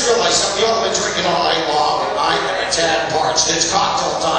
just realized that You all have been drinking all night long, and I am a tad parched. It's cocktail time.